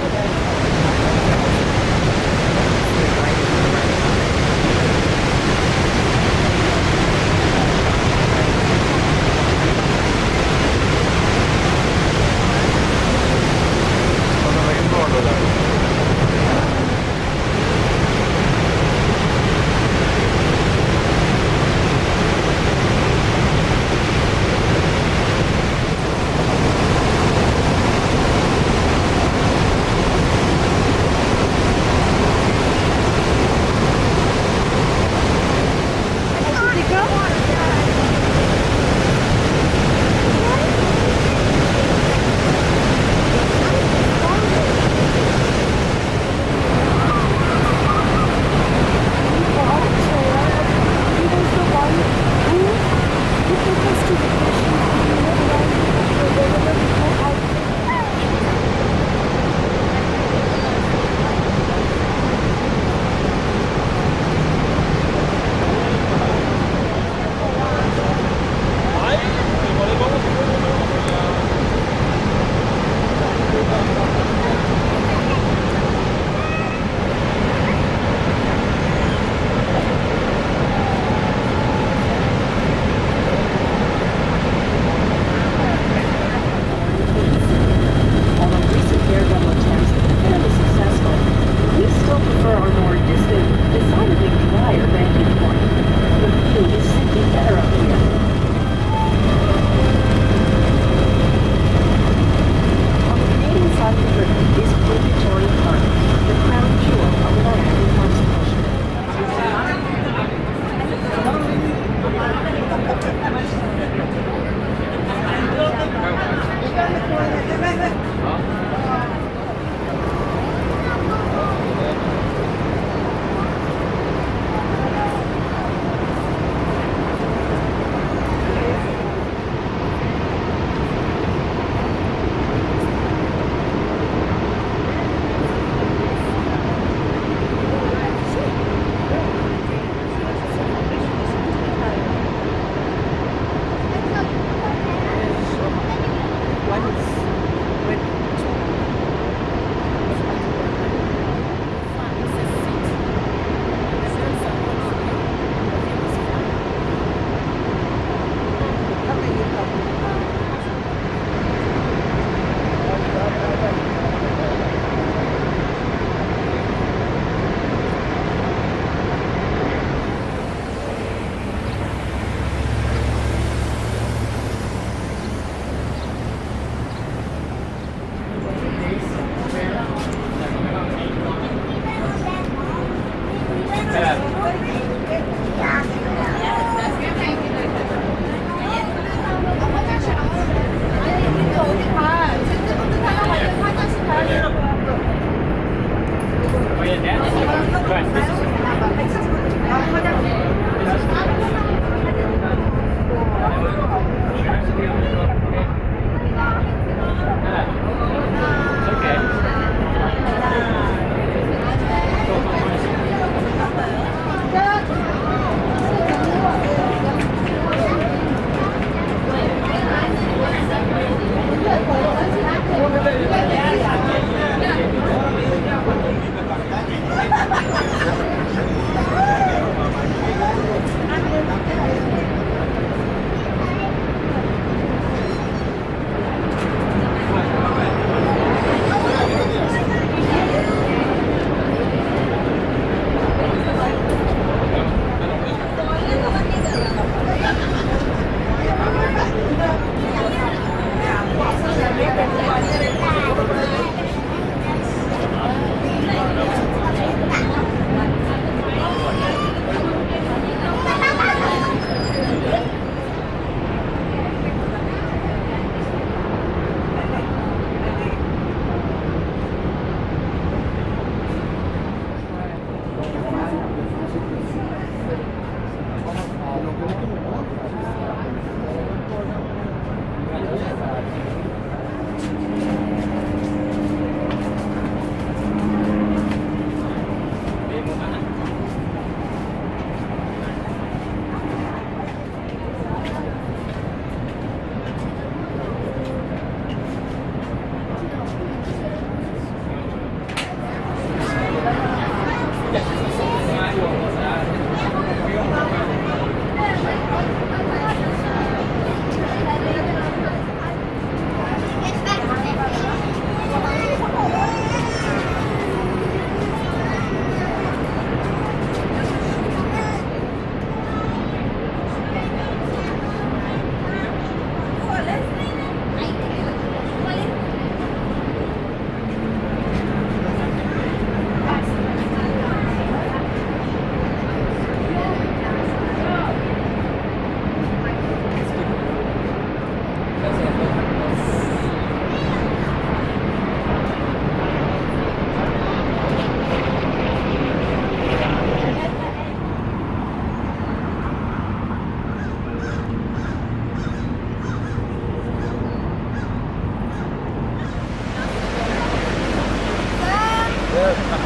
ആ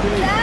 Yeah.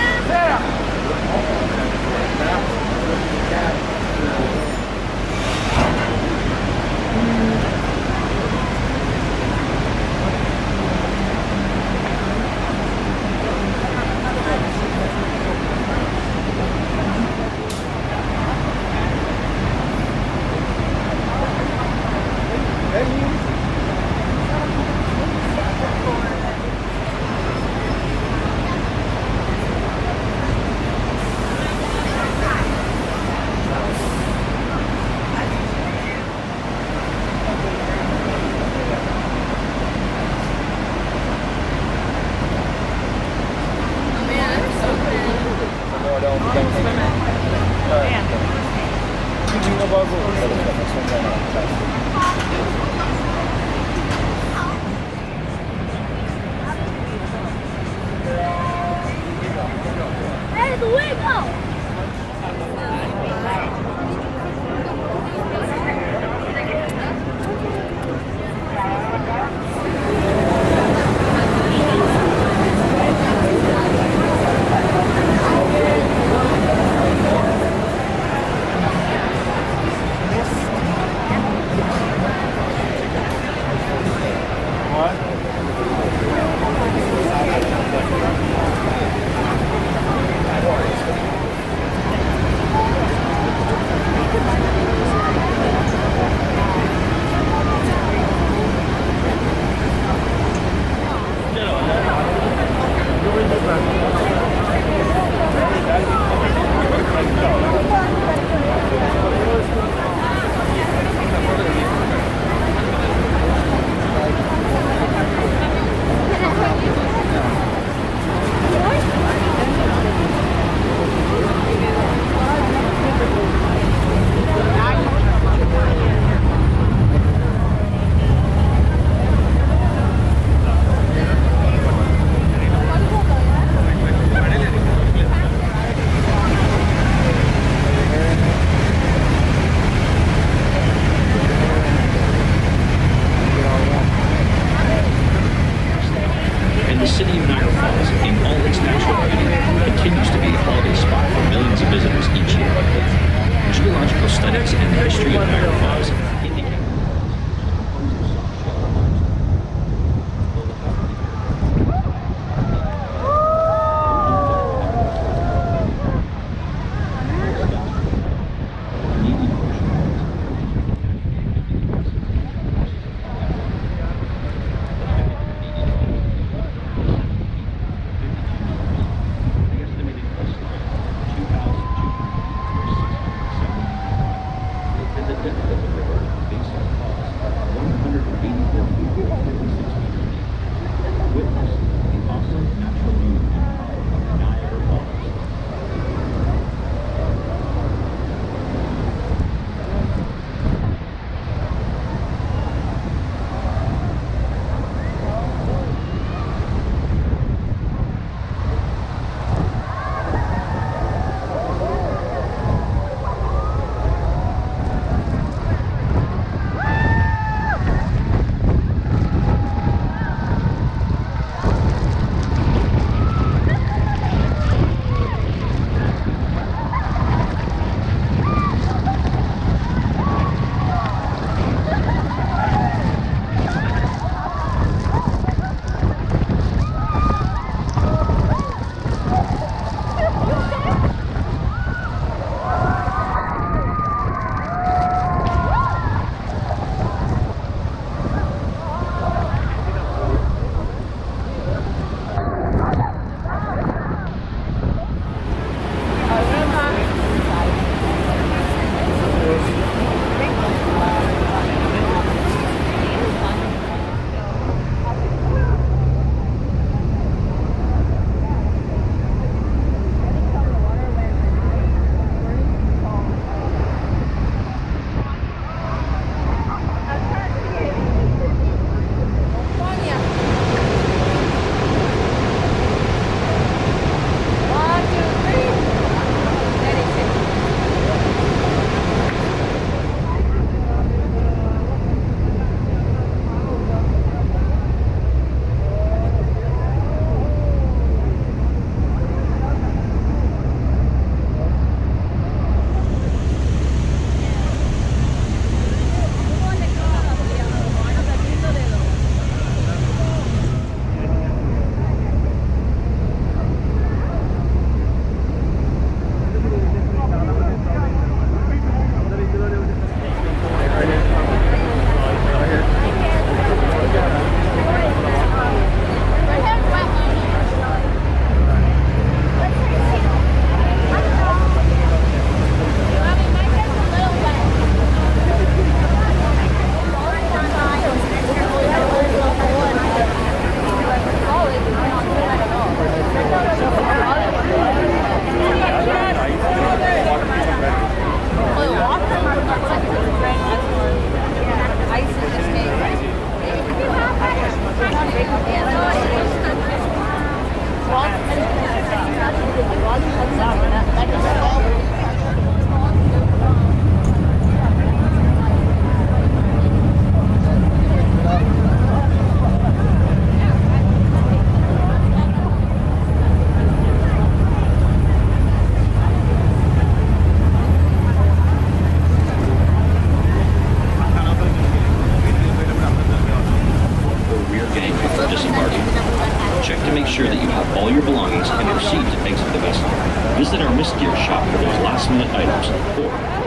Shop for those last minute items or?